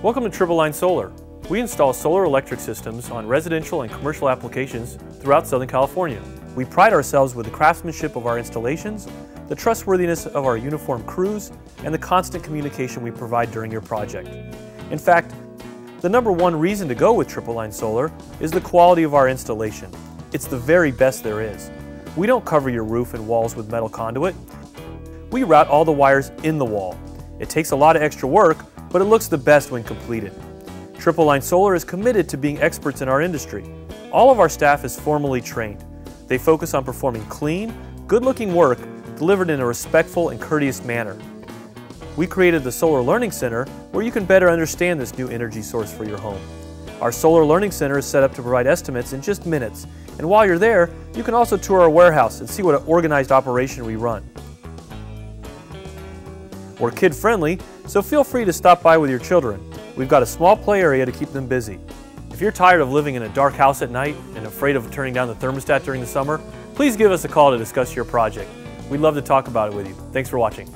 Welcome to Triple Line Solar. We install solar electric systems on residential and commercial applications throughout Southern California. We pride ourselves with the craftsmanship of our installations, the trustworthiness of our uniformed crews, and the constant communication we provide during your project. In fact, the number one reason to go with Triple Line Solar is the quality of our installation. It's the very best there is. We don't cover your roof and walls with metal conduit. We route all the wires in the wall. It takes a lot of extra work, but it looks the best when completed. Triple Line Solar is committed to being experts in our industry. All of our staff is formally trained. They focus on performing clean, good-looking work delivered in a respectful and courteous manner. We created the Solar Learning Center where you can better understand this new energy source for your home. Our Solar Learning Center is set up to provide estimates in just minutes, and while you're there, you can also tour our warehouse and see what an organized operation we run. We're kid-friendly, so feel free to stop by with your children. We've got a small play area to keep them busy. If you're tired of living in a dark house at night and afraid of turning down the thermostat during the summer, please give us a call to discuss your project. We'd love to talk about it with you. Thanks for watching.